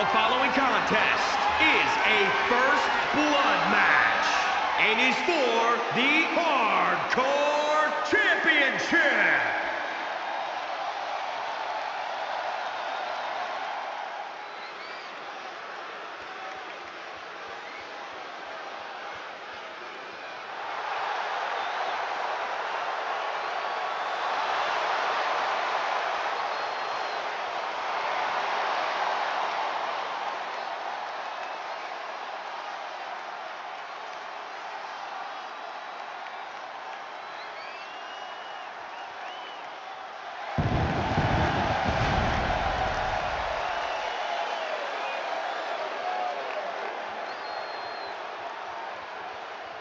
The following contest is a first blood match and is for the Hardcore Championship.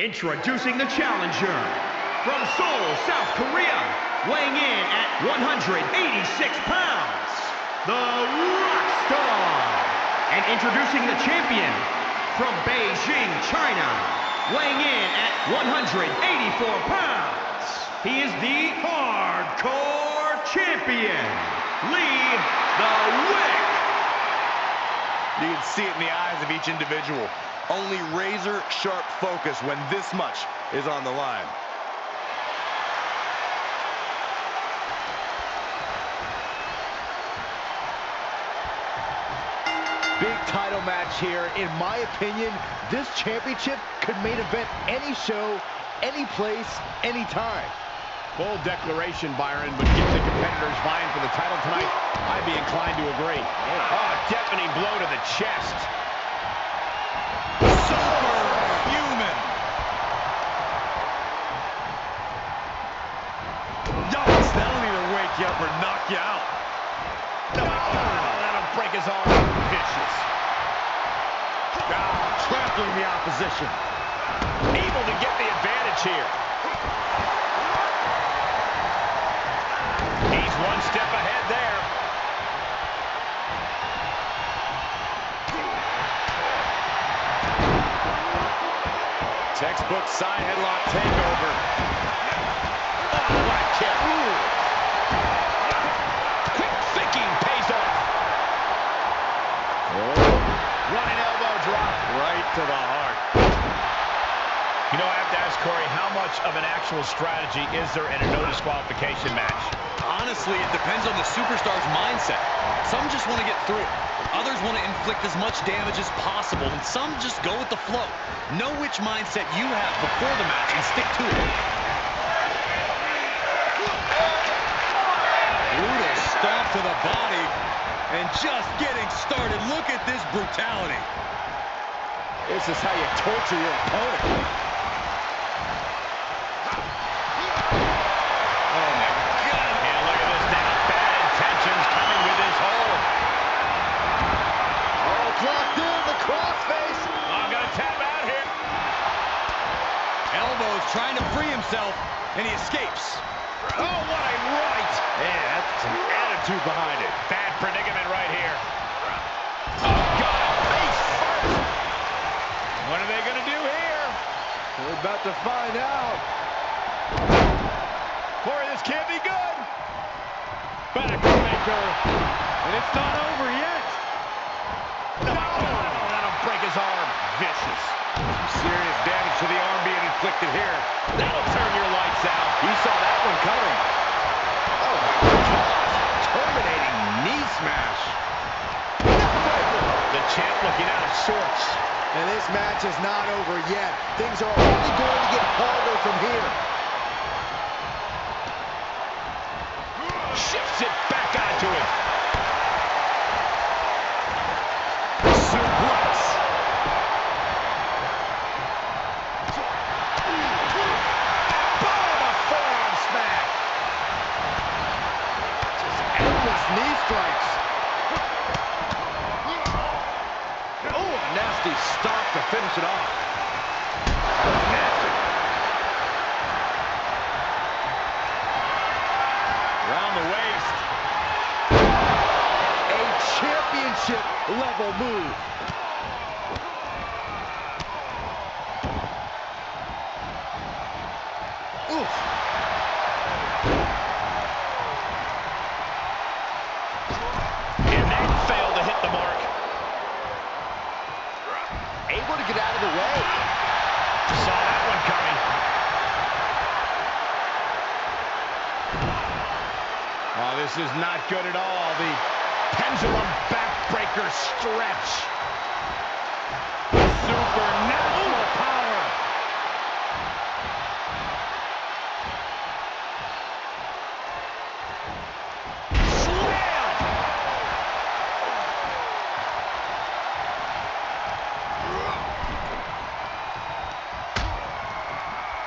Introducing the challenger from Seoul, South Korea, weighing in at 186 pounds, the Rockstar. And introducing the champion from Beijing, China, weighing in at 184 pounds. He is the Hardcore Champion, Lee the Wick. You can see it in the eyes of each individual. Only razor sharp focus when this much is on the line. Big title match here. In my opinion, this championship could main event any show, any place, anytime. Bold declaration, Byron, but gives the competitors vying for the title tonight, I'd be inclined to agree. Oh, a deafening blow to the chest. Superhuman. Yikes, that'll either wake you up or knock you out. No, that'll break his arm. Vicious. Ah, trampling the opposition. Able to get the advantage here. He's one step ahead there. Textbook side headlock takeover. Oh, what a kick. Quick thinking pays off. Oh. Running elbow drop. Right to the heart. You know, I have to ask Corey, how much of an actual strategy is there in a no disqualification match? Honestly, it depends on the superstar's mindset. Some just want to get through it. Others want to inflict as much damage as possible, and some just go with the flow. Know which mindset you have before the match and stick to it. Brutal stomp to the body, and just getting started. Look at this brutality. This is how you torture your opponent. Oh, my God. Yeah, look at this now. Bad intentions coming with his hold. Oh, it's locked in, the crossface. Oh, I'm going to tap out here. Elbows trying to free himself, and he escapes. Oh, what a right. Man, that's some attitude behind it. Bad predicament right here. Oh, God, face first. What are they going to do here? We're about to find out. Corey, this can't be good. Backbreaker. And it's not over yet. No, oh, that'll break his arm. Vicious. Serious damage to the arm being inflicted here. That'll turn your lights out. You saw that one coming. Oh, my gosh. Knee smash. The champ looking out of sorts. And this match is not over yet. Things are only going to get harder from here.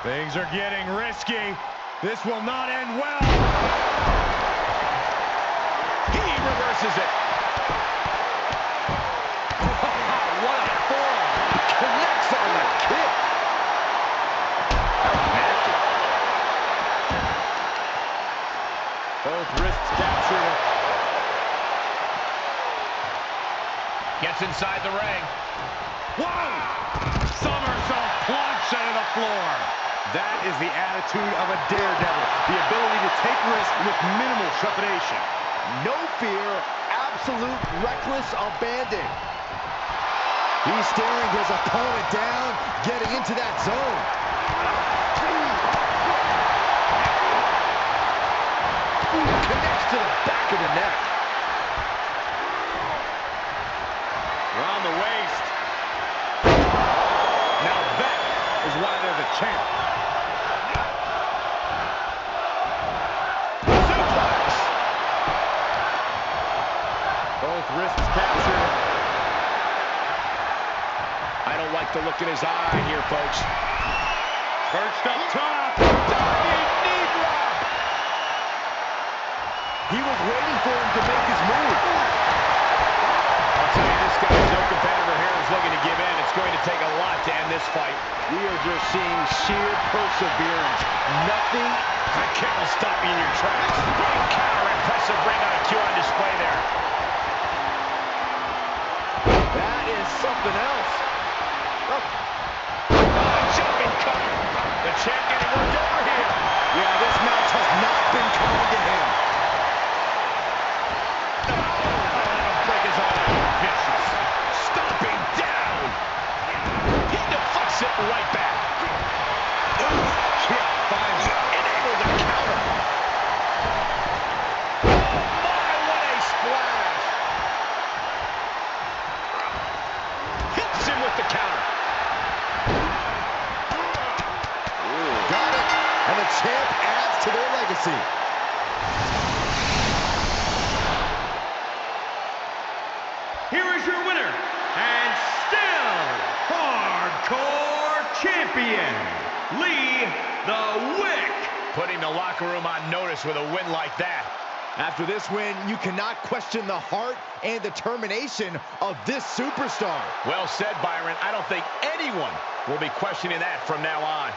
Things are getting risky. This will not end well. He reverses it. what a forearm. Connects on the kick. That was nasty. Both wrists captured. Gets inside the ring. Whoa! Somersault plunge into the floor. That is the attitude of a daredevil. The ability to take risks with minimal trepidation. No fear, absolute reckless abandon. He's staring his opponent down, getting into that zone. Connects to the back of the neck. Around the waist. Now that is why they're the champ. The look in his eye here, folks. Perched up top. Diving knee. He was waiting for him to make his move. I'll tell you, this guy's no competitor here is looking to give in. It's going to take a lot to end this fight. We are just seeing sheer perseverance. Nothing That kick will stop you in your tracks. Big counter, impressive ring IQ on display there. That is something else. Oh, Oh, jumping cover. Champ getting worked over here. yeah, this match has not been kind to him. Oh, right back. Ooh, Here is your winner, and still hardcore champion, Lee the Wick. Putting the locker room on notice with a win like that. After this win, you cannot question the heart and determination of this superstar. Well said, Byron. I don't think anyone will be questioning that from now on.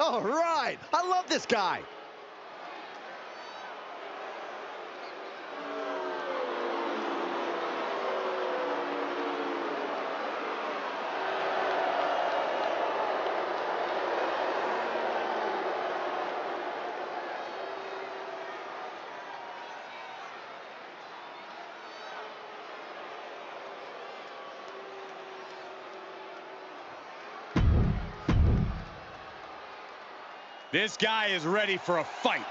All right. I love this guy. This guy is ready for a fight.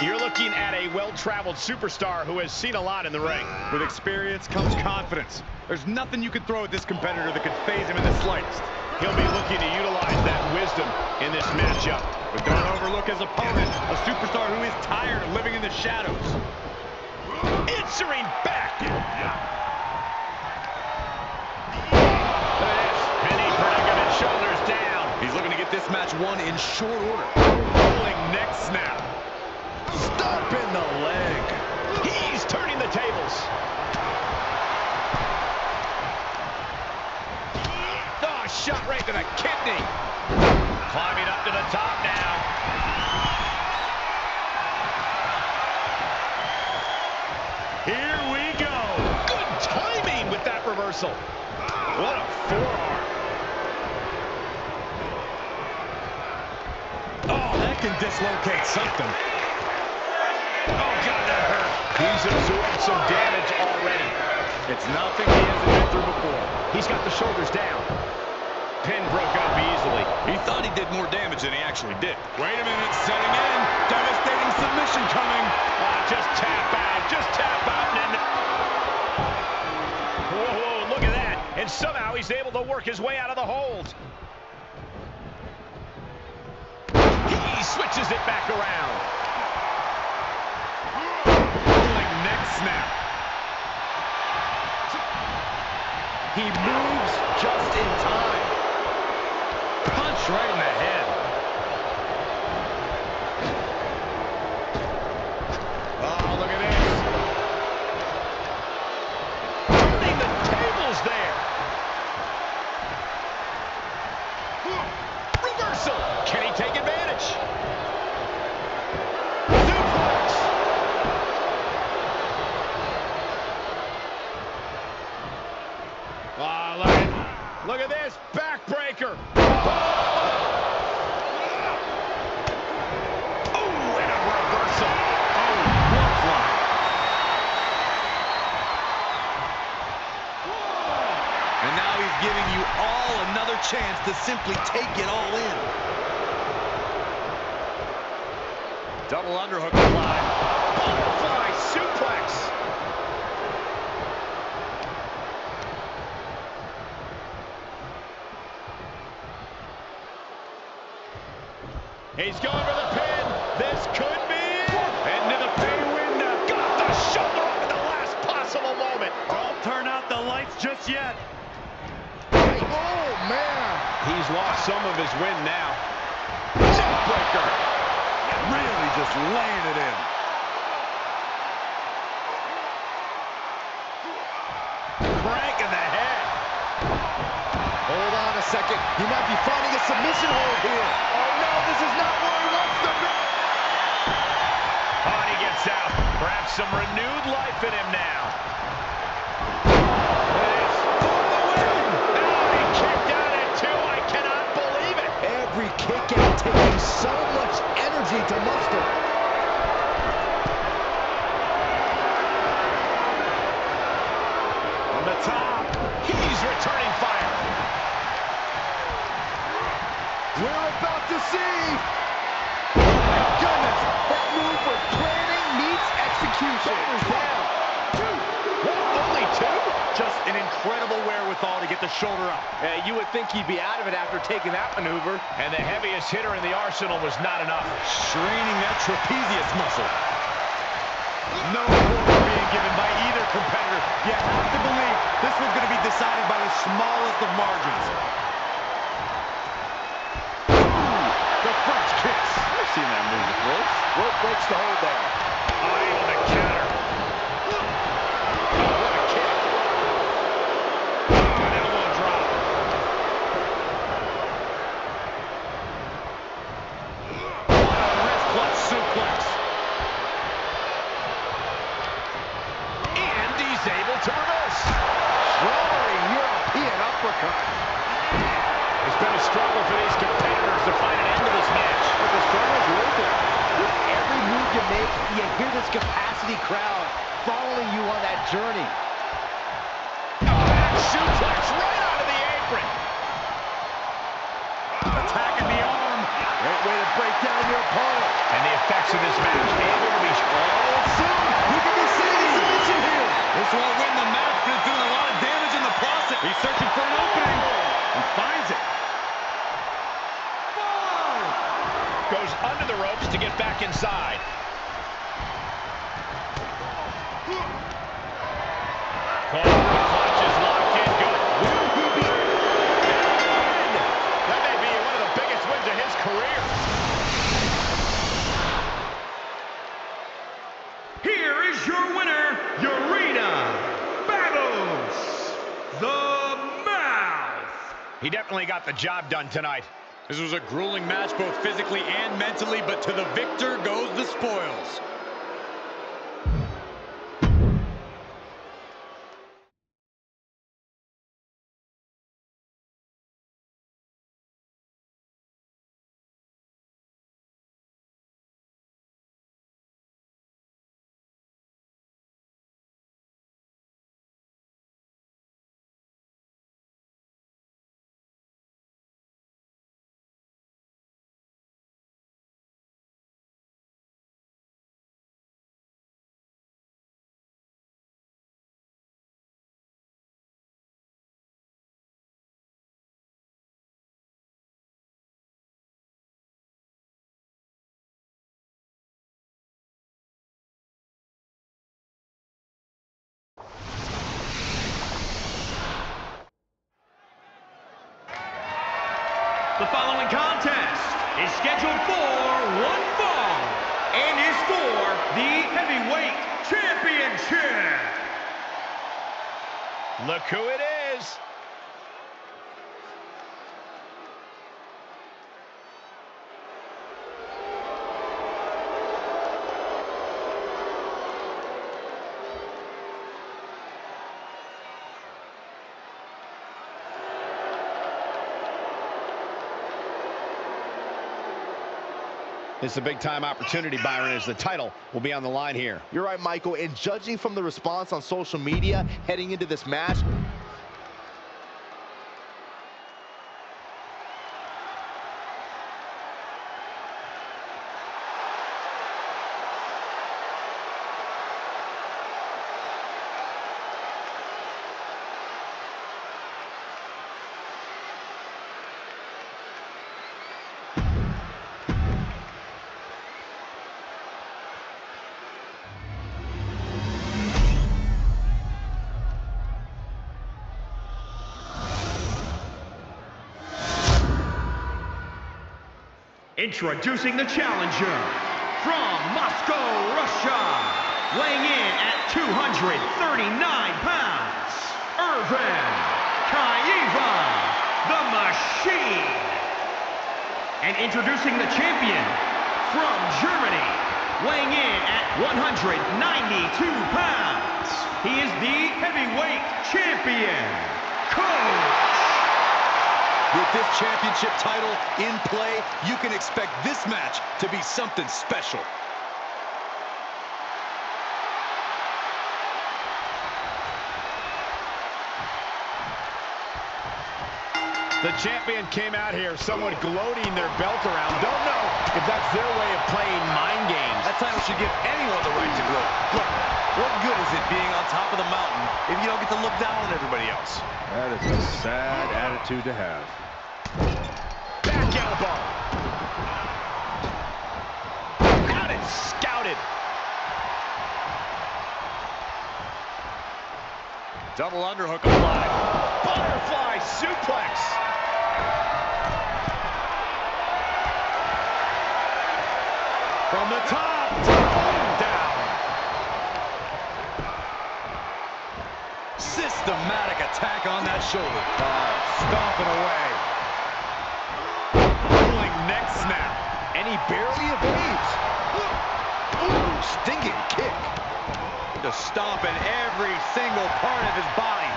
You're looking at a well-traveled superstar who has seen a lot in the ring. With experience comes confidence. There's nothing you can throw at this competitor that could phase him in the slightest. He'll be looking to utilize that wisdom in this matchup. But don't overlook his opponent, a superstar who is tired of living in the shadows. Answering back. Mini predicament, shoulders down. He's looking to get this match won in short order. Rolling neck snap. Stop in the leg. He's turning the tables. Shot right to the kidney. Climbing up to the top now. Here we go. Good timing with that reversal. What a forearm. Oh, that can dislocate something. Oh, God, that hurt. He's absorbed some damage already. It's nothing he hasn't been through before. He's got the shoulders down. Pin broke up easily. He thought he did more damage than he actually did. Wait a minute, setting in. Devastating submission coming. Ah, just tap out. Just tap out. And. Whoa, whoa, look at that. And somehow he's able to work his way out of the hold. He switches it back around. Rolling neck snap. He moves just in time. Punch right in the head. All another chance to simply take it all in. Double underhook applied. Butterfly suplex. He's going for the pin. This could be it. Into the pay window. Got the shoulder up at the last possible moment. Don't turn out the lights just yet. Man. He's lost some of his wind now. Neckbreaker. Really just laying it in. Crank in the head. Hold on a second. He might be finding a submission hold here. Oh, no, this is not where he wants to be. Oh, and he gets out. Perhaps some renewed life in him now. Every taking so much energy to muster. On the top. He's returning fire. We're about to see. Oh, my goodness. That move was planning meets execution. down. An incredible wherewithal to get the shoulder up. You would think he'd be out of it after taking that maneuver. And the heaviest hitter in the arsenal was not enough. Straining that trapezius muscle. No quarter being given by either competitor. You have to believe this one's going to be decided by the smallest of margins. Ooh, the French kiss. I've seen that move before. Rope breaks the hold there. Oh, got the job done tonight. This was a grueling match, both physically and mentally, but to the victor goes the spoils. The following contest is scheduled for one fall and is for the heavyweight championship. Look who it is. It's a big-time opportunity, Byron, as the title will be on the line here. You're right, Michael. And judging from the response on social media heading into this match, Introducing the challenger from Moscow, Russia, weighing in at 239 pounds, Irvin Kaiva, the Machine. And introducing the champion from Germany, weighing in at 192 pounds, he is the heavyweight champion, Coach. With this championship title in play, you can expect this match to be something special. The champion came out here somewhat gloating their belt around. Don't know if that's their way of playing mind games. That title should give anyone the right to gloat. Look, what good is it being on top of the mountain if you don't get to look down on everybody else? that is a sad attitude to have. Back elbow. Out and scouted. Double underhook applied. Butterfly suplex. From the top, down. Systematic attack on that shoulder. Uh, stomping away. Rolling neck snap. And he barely evades. Ooh, stinging kick. Just stomping every single part of his body.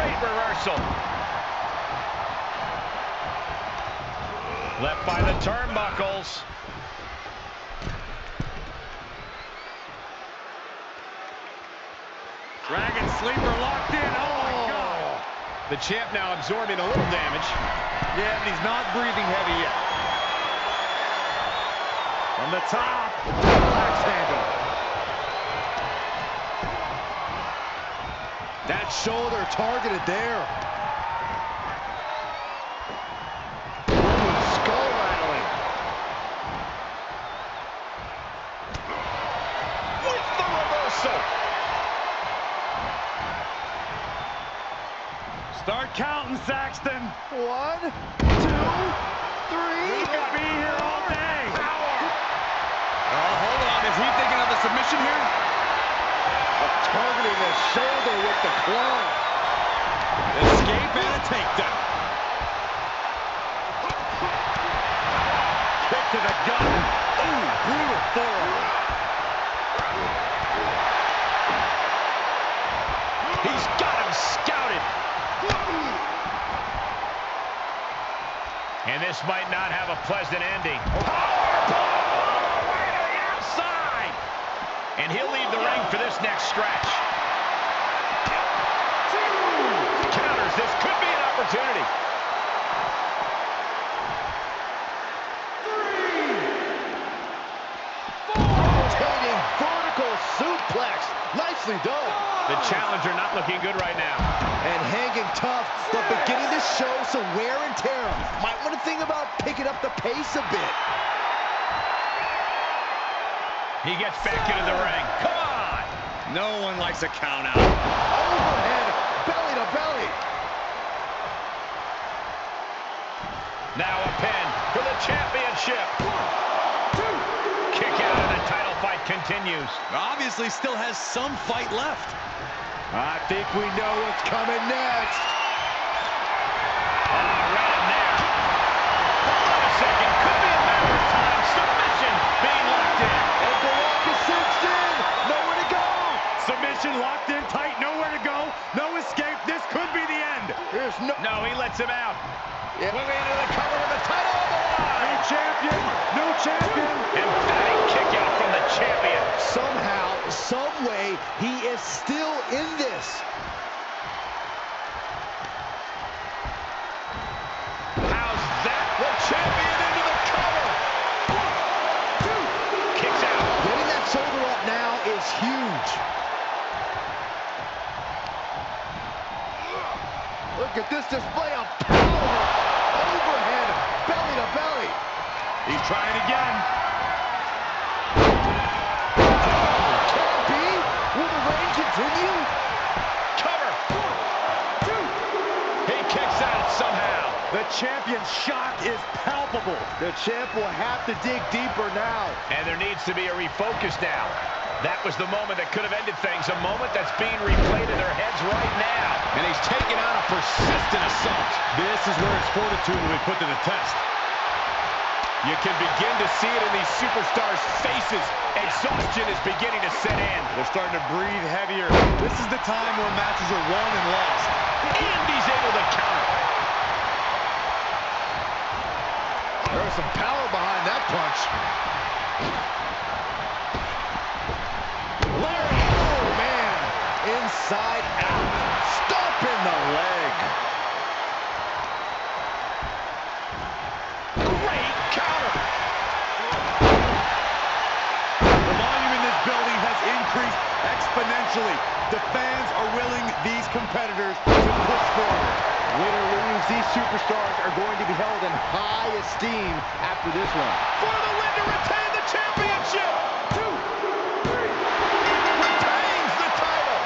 Great reversal. Left by the turnbuckles. Sleeper locked in. Oh, my oh. God. The champ now absorbing a little damage. Yeah, but he's not breathing heavy yet. From the top, axe handle. That shoulder targeted there. Counting, Saxton. One, two, three. We could be here all day. Oh, hold on. Is he thinking of a submission here? Targeting the shoulder with the claw. Escape and a takedown. Kick to the gut. Ooh, brutal forearm. And this might not have a pleasant ending. Powerbomb way to the outside. And he'll leave the ring for this next stretch. Counters. This could be an opportunity. Rotating vertical suplex. Nicely done. The challenger not looking good right now. And hanging tough, but beginning to show some wear and tear. Might want to think about picking up the pace a bit. He gets back into the ring. Come on. No one likes a count out. Overhead, belly to belly. Now a pin for the championship. Kick out and the title fight continues. Obviously still has some fight left. I think we know what's coming next. Oh, right in there. Hold on a second. Could be a matter of time. Submission being locked in. Ankle lock is cinched in. Nowhere to go. Submission locked in tight. Nowhere to go. No escape. This could be the end. There's no... No, he lets him out. Yeah. Into the cover with the title on the line. Champion. New champion. Emphatic kick out from the champion. Somehow, some way, he is still in this. How's that? The champion into the cover. Kicks out. Getting that shoulder up now is huge. Look at this display of power. Overhead, belly to belly. He's trying again. Can it be? Will the reign continue? Cover. He kicks out somehow. The champion's shock is palpable. The champ will have to dig deeper now. And there needs to be a refocus now. That was the moment that could have ended things, a moment that's being replayed in their heads right now. And he's taking on a persistent assault. This is where his fortitude will be put to the test. You can begin to see it in these superstars' faces. Exhaustion is beginning to set in. They're starting to breathe heavier. This is the time where matches are won and lost. And he's able to counter. There's some power behind that punch. Larry, oh man, inside out, stomping the leg. The fans are willing these competitors to push forward. Win or lose, these superstars are going to be held in high esteem after this one. For the win to retain the championship. Two, three. Retains the title.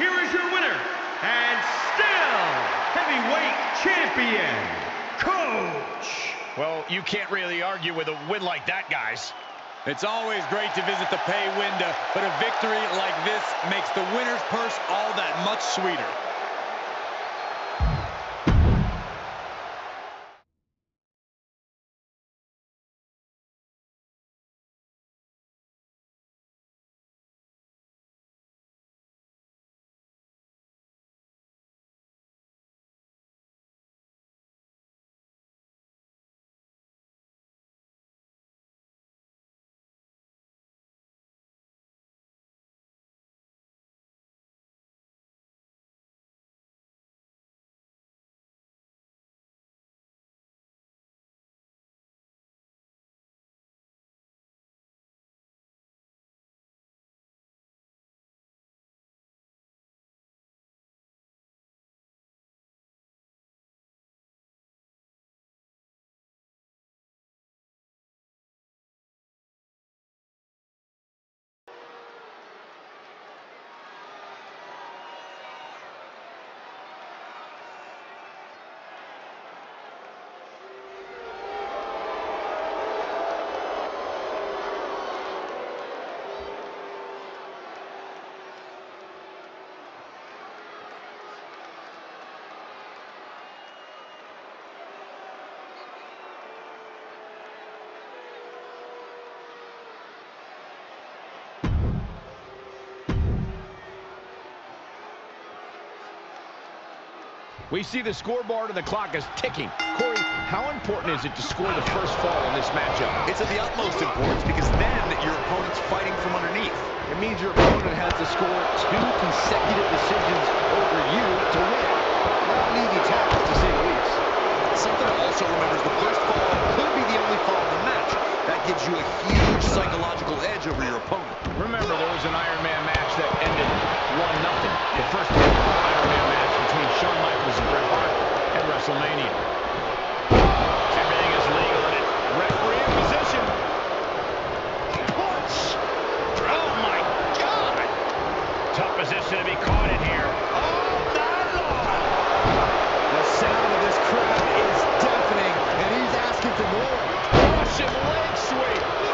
Here is your winner, and still heavyweight champion, you can't really argue with a win like that, guys. It's always great to visit the pay window, but a victory like this makes the winner's purse all that much sweeter. We see the scoreboard and the clock is ticking. Corey, how important is it to score the first fall in this matchup? It's of the utmost importance because then your opponent's fighting from underneath. It means your opponent has to score two consecutive decisions over you to win. Not an easy task, to say the least. Something also remember is the first fall could be the only fall in the match. That gives you a huge psychological edge over your opponent. Remember, there was an Iron Man match that ended 1-0. The first Iron Man match between Shawn Bret Hart at WrestleMania. Everything is legal in it. Referee in position. Punch! Oh, my God! Tough position to be caught in here. All night long! The sound of this crowd is deafening, and he's asking for more. Russian leg sweep.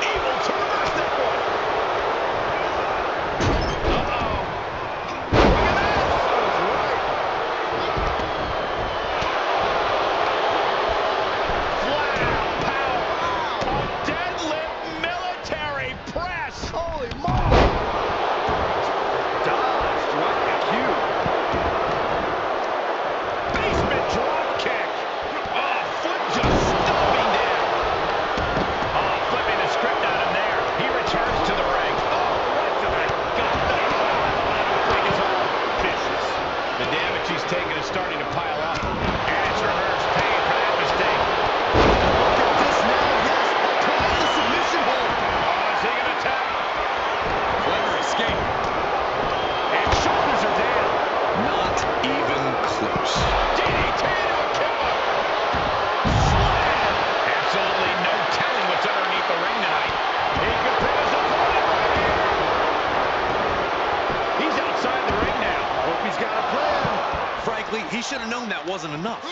Wasn't enough.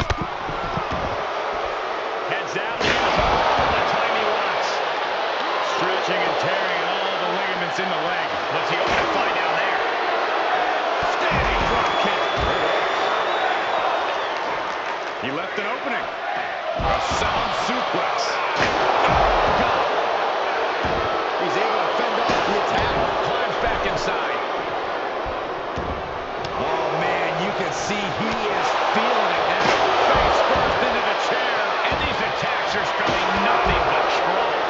Heads out. He the time he wants. Stretching and tearing all the ligaments in the leg. What's he hoping to find down there? Standing drop kick. He left an opening. A sound suplex. He's able to fend off the attack. Climbs back inside. Oh, man, you can see he is feeling it now. Face first into the chair. And these attacks are spelling nothing but trouble.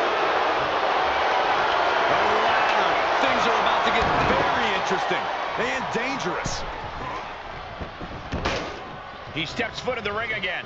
A ladder. Things are about to get very interesting and dangerous. He steps foot in the ring again.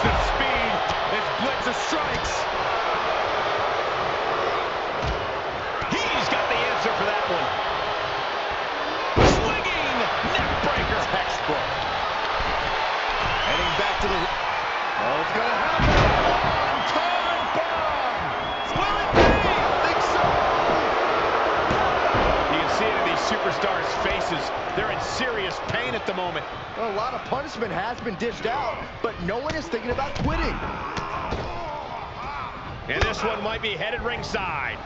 Watch the speed. Blitz of strikes. He's got the answer for that one. Swinging neck breaker. Textbook. Heading back to the... Oh, it's happen. It in these superstars' faces. They're in serious pain at the moment. A lot of punishment has been dished out, but no one is thinking about quitting. And this one might be headed ringside.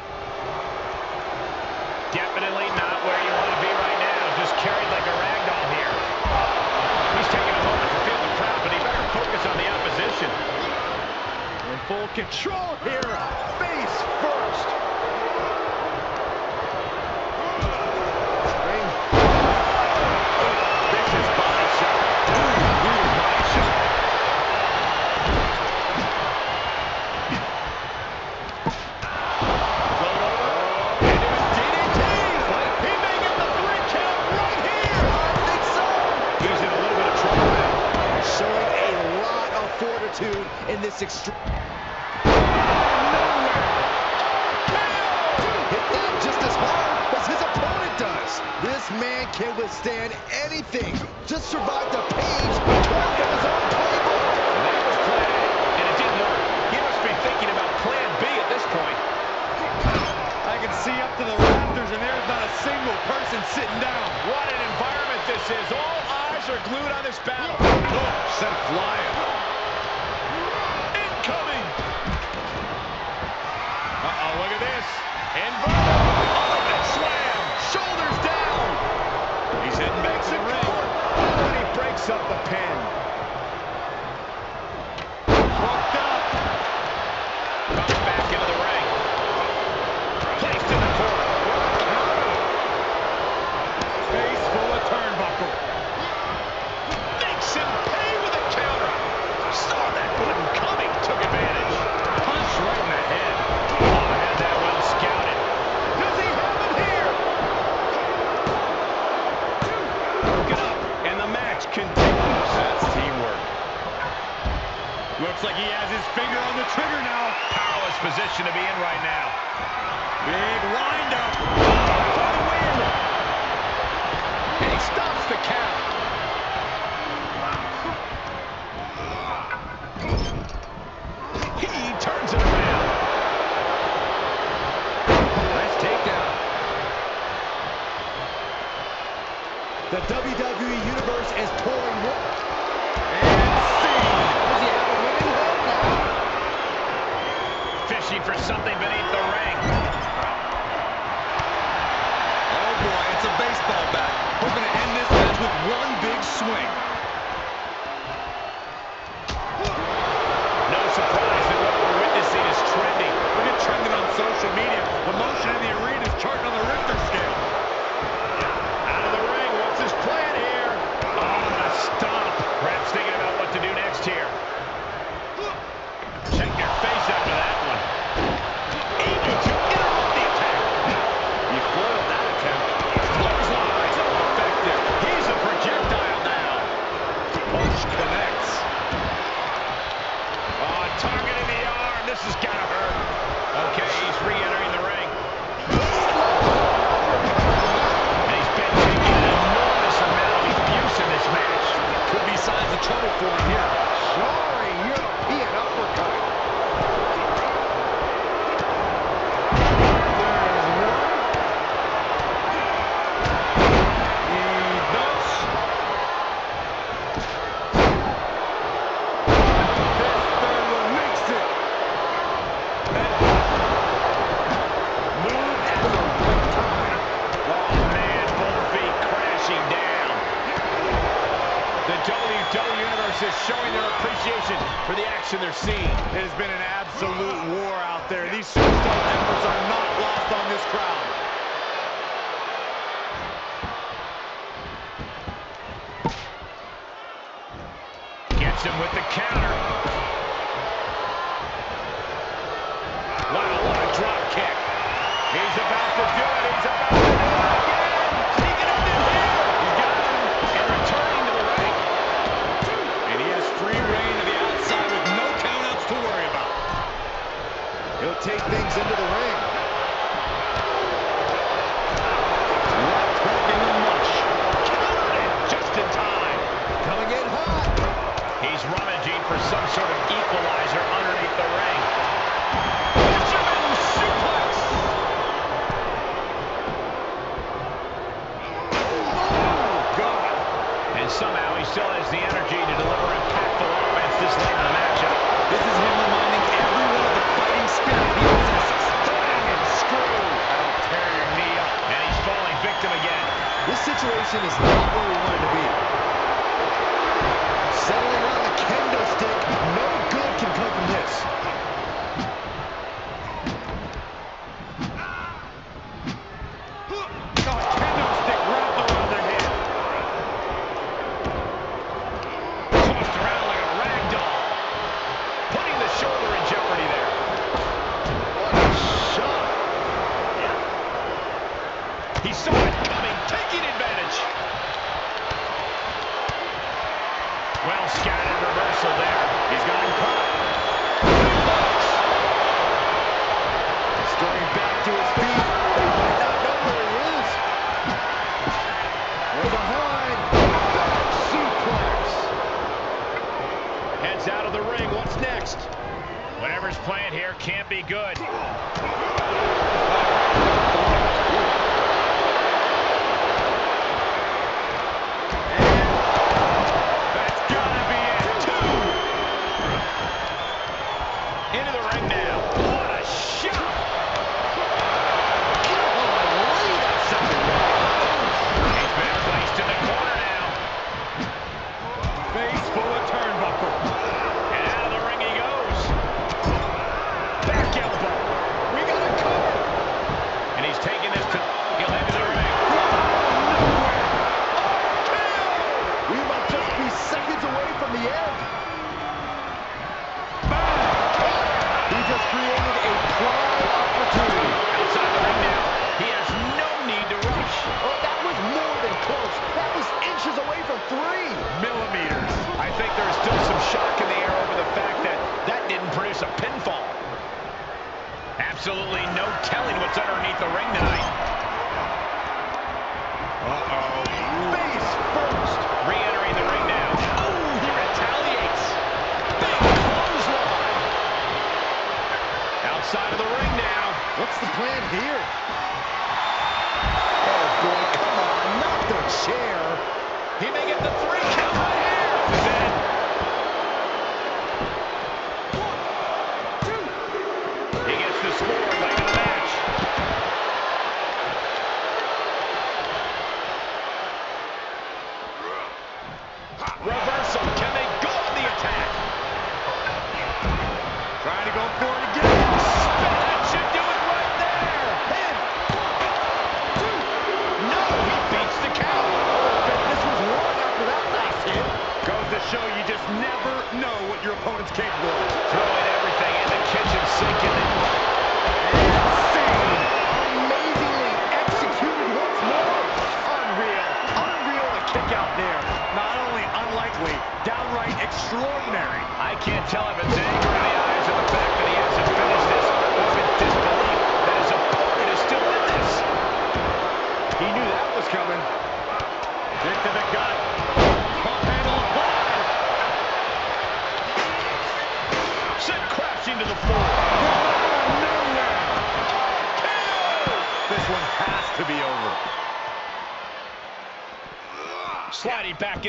Definitely not where you want to be right now. Just carried like a rag doll here. He's taking a moment to feel the crowd, but he better focus on the opposition. In full control here. Face first. Opponent does. This man can withstand anything. Just survive the page torn from his own playbook. That was plan A, and it didn't work. He must be thinking about plan B at this point. I can see up to the rafters, and there's not a single person sitting down. What an environment this is. All eyes are glued on this battle. Oh, sent flying. Incoming. Uh-oh, look at this. Inverted. Ultimate slam. Shoulders down. He's heading back to the ring. But he breaks up the pin. For him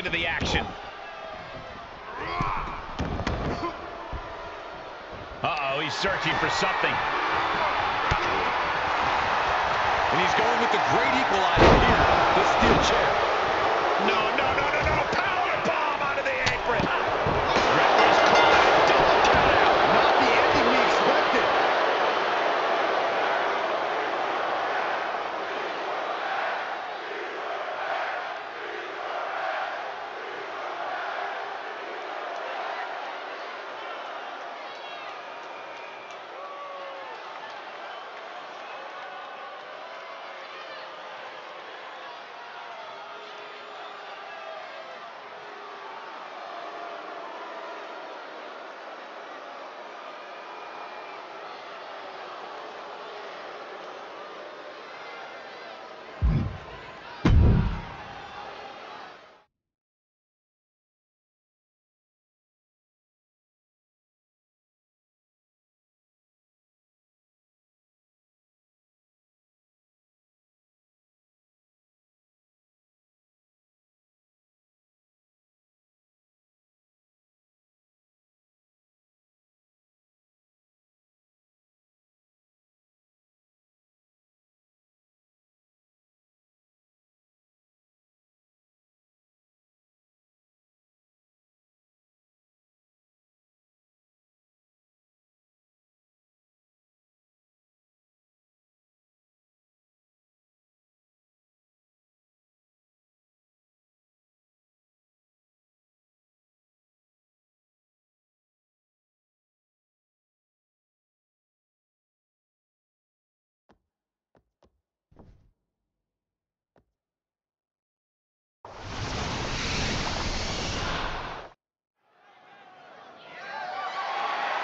into the action. Uh-oh, he's searching for something. And he's going with the great equalizer here, the steel chair.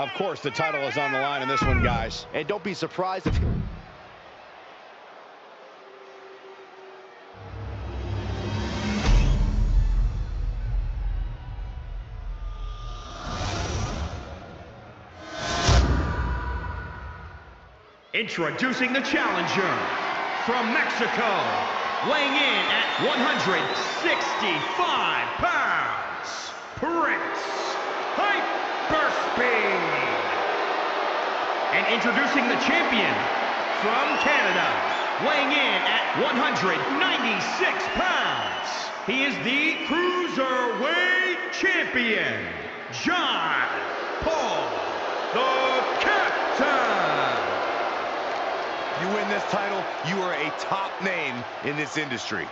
Of course, the title is on the line in this one, guys. And don't be surprised if... Introducing the challenger from Mexico, weighing in at 165 pounds, Prince And introducing the champion from Canada, weighing in at 196 pounds, he is the Cruiserweight Champion, John Paull, the Captain. You win this title, you are a top name in this industry.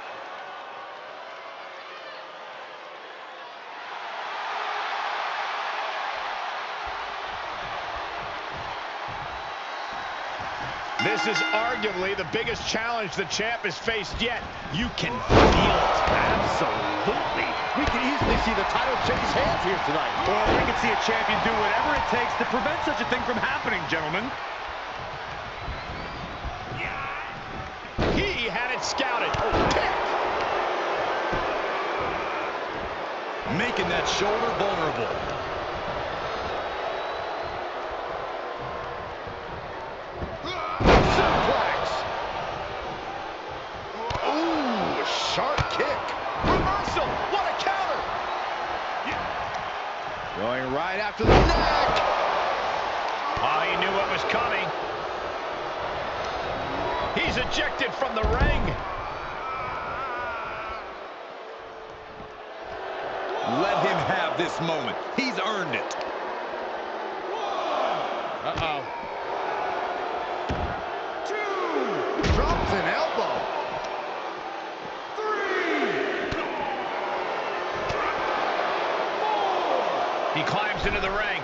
This is arguably the biggest challenge the champ has faced yet. You can feel it. Absolutely. We can easily see the title change hands here tonight. Or we can see a champion do whatever it takes to prevent such a thing from happening, gentlemen. He had it scouted. Oh, kick. Making that shoulder vulnerable. Suplex. Ooh, sharp kick. Reversal. What a counter. Going right after the neck. Oh, he knew what was coming. He's ejected from the ring. Let him have this moment. He's earned it. Uh-oh. Two. Drops an elbow. Three. Four. He climbs into the ring.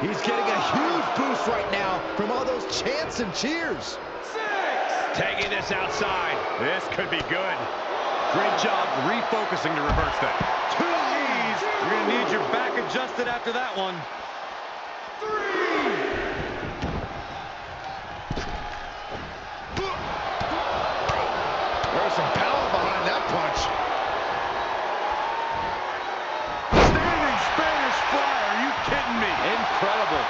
He's getting a huge boost right now from all those chants and cheers. Taking this outside. This could be good. Great job refocusing to reverse that. Two knees. You're going to need your back adjusted after that one. There's some power behind that punch. Standing Spanish fly. Are you kidding me? Incredible.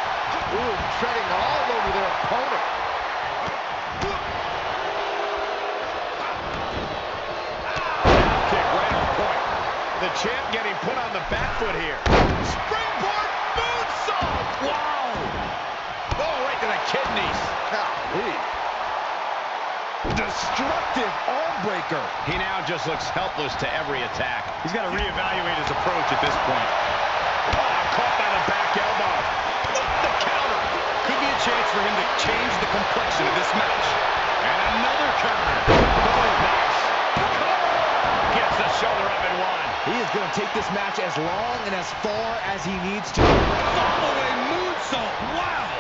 Ooh, treading all over their opponent. Kick right on point. The champ getting put on the back foot here. Springboard moonsault. Wow. Oh, right to the kidneys. Golly. Destructive arm breaker. He now just looks helpless to every attack. He's got to reevaluate his approach at this point. Oh, caught by the back elbow. The counter. Could be a chance for him to change the complexion of this match. And another counter. Nice. Gets the shoulder up and one. He is going to take this match as long and as far as he needs to. Fallaway moonsault. Wow.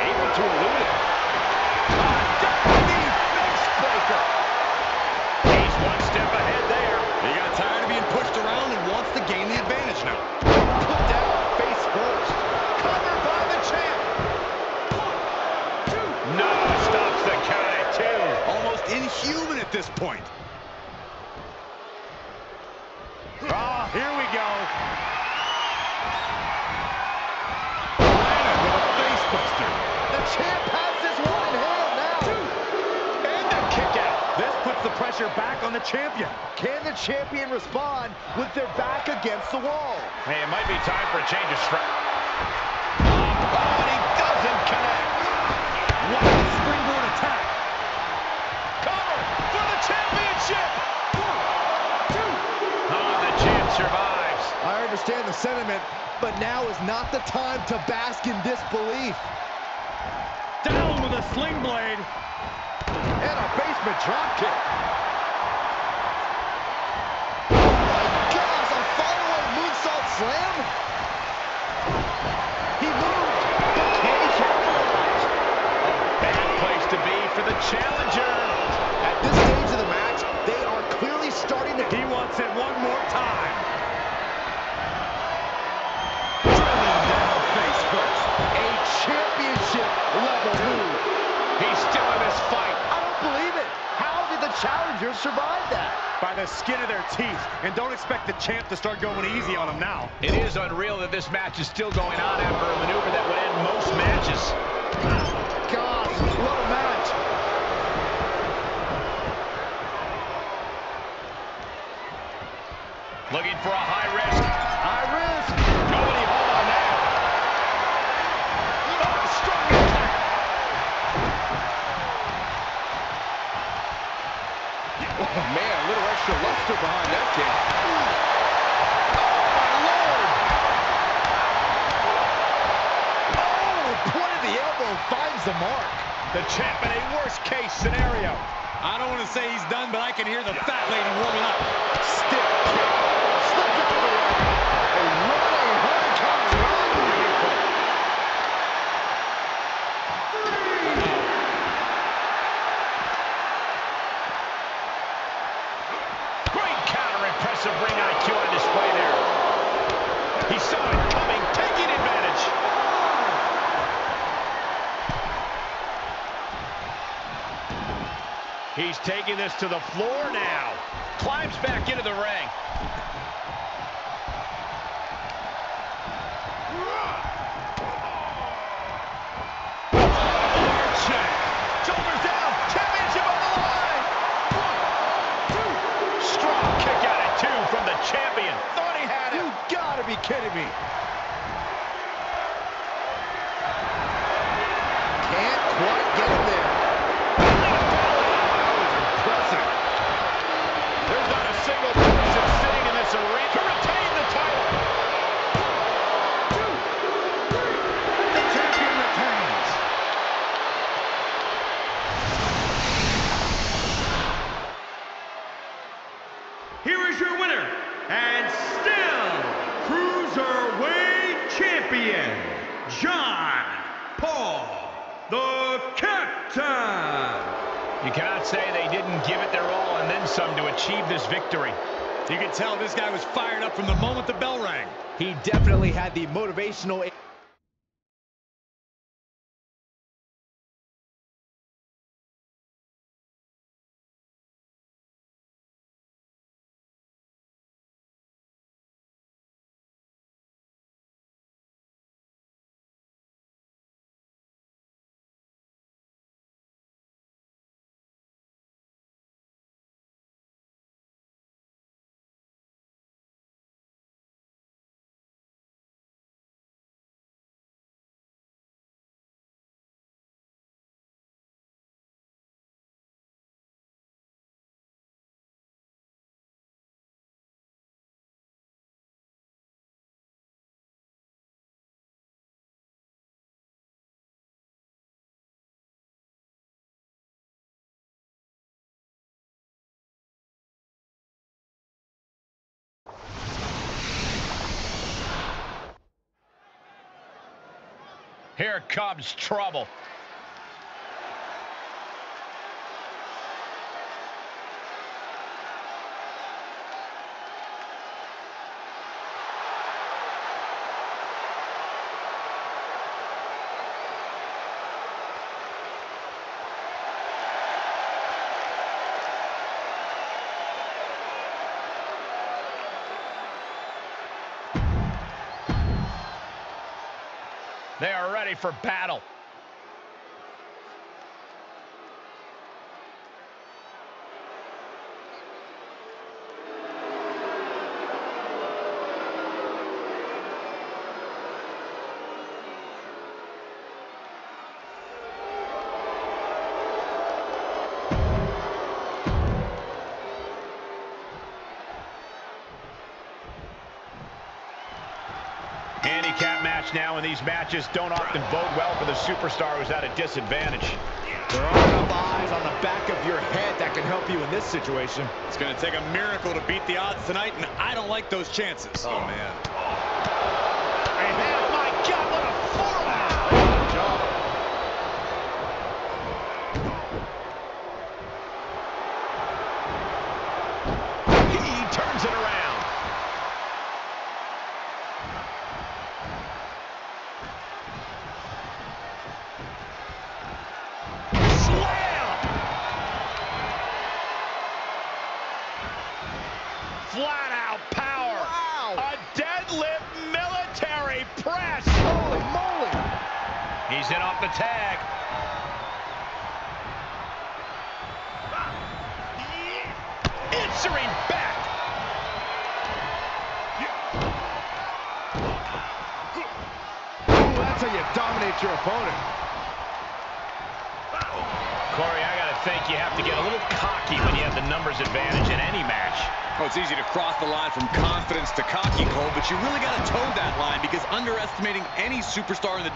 Able to elude it. He's one step ahead there. He got tired of being pushed around and wants to gain the advantage now. Put down face first. Covered by the champ. No, stops the count at two. Almost inhuman at this point. Ah, here we go. With a face buster. The champ has this one in hand now. Two. And the kick out. This puts the pressure back on the champion. Can the champion respond with their back against the wall? Hey, it might be time for a change of strap. Understand the sentiment, but now is not the time to bask in disbelief. Down with a sling blade. And a basement dropkick. Oh my gosh, a follow-up moonsault slam? He moved, but can capitalize? Bad place to be for the challenger. At this stage of the match, they are clearly starting to... He wants it one more time. This fight. I don't believe it. How did the challenger survive that? By the skin of their teeth. And don't expect the champ to start going easy on him now. It is unreal that this match is still going on after a maneuver that would end most matches. Gosh, what a match. Looking for a high risk. High little behind that kick. Oh, my Lord. Oh, point of the elbow finds the mark. The champ in a worst-case scenario. I don't want to say he's done, but I can hear the fat lady warming up. Stiff kick. Slipped out of the way. A running hurricane run. Great counter, impressive ring IQ on display there. He saw it coming, taking advantage. He's taking this to the floor now. Climbs back into the ring. There's not a single person sitting in this arena to retain the title. The champion retains. Here is your winner, and still Cruiserweight Champion, John Paull, the Captain. You cannot say they didn't give it their all and then some to achieve this victory. You can tell this guy was fired up from the moment the bell rang. He definitely had the motivational Here comes trouble. They are ready for battle. Now, and these matches don't often bode well for the superstar who's at a disadvantage. There are enough eyes on the back of your head that can help you in this situation. It's going to take a miracle to beat the odds tonight, and I don't like those chances. Oh, man.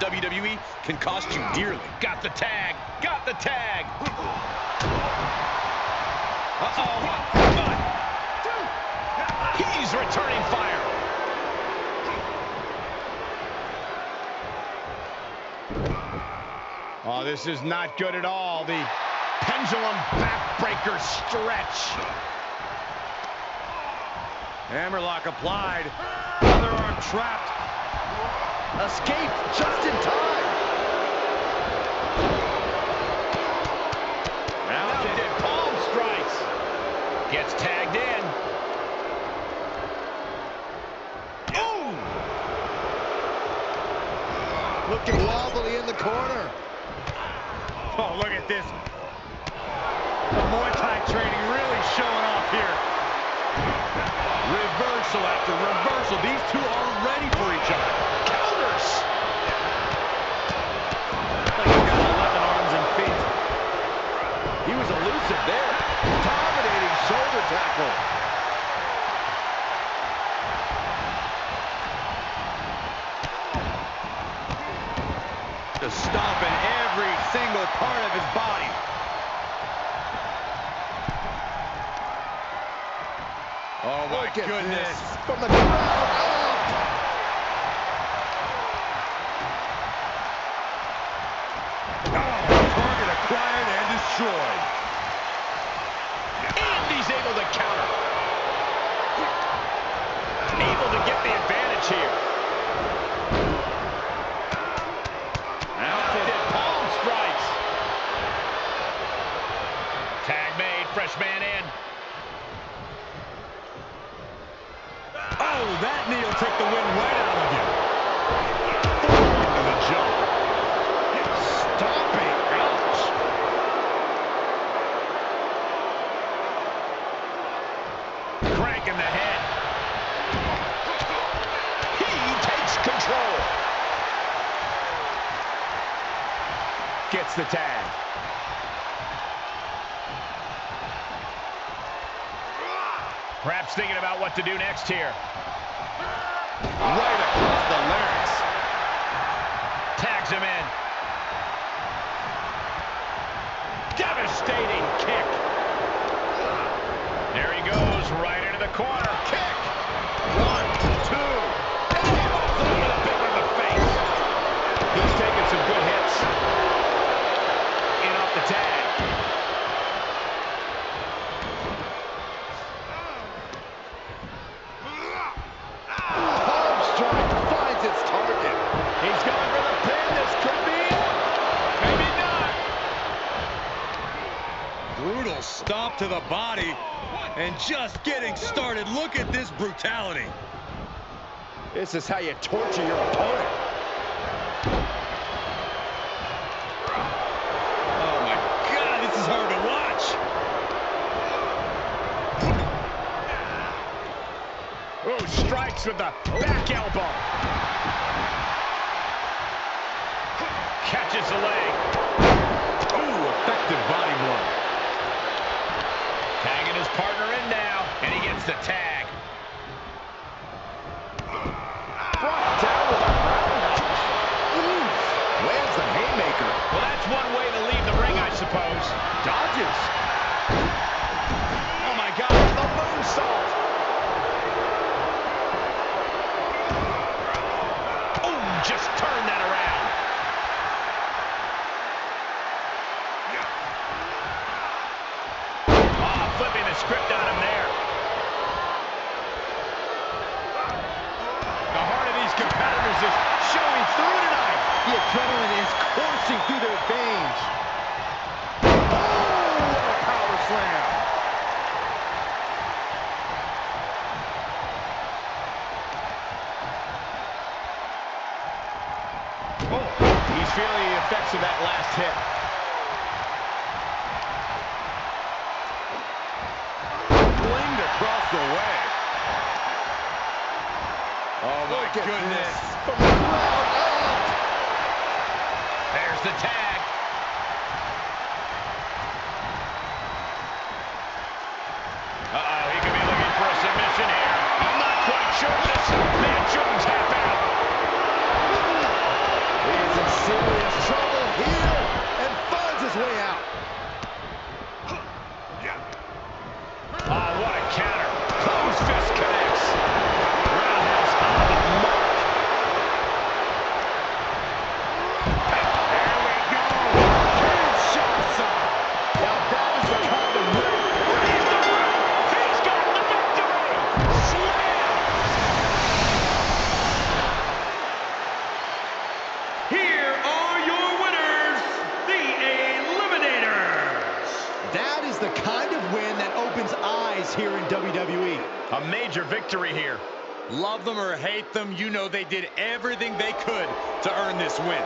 WWE can cost you dearly. Got the tag. Got the tag. Uh-oh. He's returning fire. Oh, this is not good at all. The pendulum backbreaker stretch. Hammerlock applied. Other arm trapped. Escape just in time. Mounted palm strikes. Gets tagged in. Ooh! Looking wobbly in the corner. Oh, look at this. The Muay Thai training really showing off here. Reversal after reversal. These two are ready for each other. Counters! He's got 11 arms and feet. He was elusive there. Dominating shoulder tackle. Just stomping every single part of his body. Oh, my Look at goodness. this. From the ground destroyed. And he's able to counter. Able to get the advantage here. Mounted palm strikes. Tag made, fresh man in. Oh, that knee will take the wind right out of you. Into the jump. Stomping. Ouch. Crank in the head. He takes control. Gets the tag. Perhaps thinking about what to do next here. Right across the larynx. Tags him in. Devastating kick. There he goes, right into the corner. Kick. One, two. He's taking some tag. Brutal stop to the body and just getting started. Look at this brutality. This is how you torture your opponent. With the back elbow. Catches the leg. Ooh, effective body blow. Tagging his partner in now, and he gets the tag. just turned. them or hate them, you know they did everything they could to earn this win.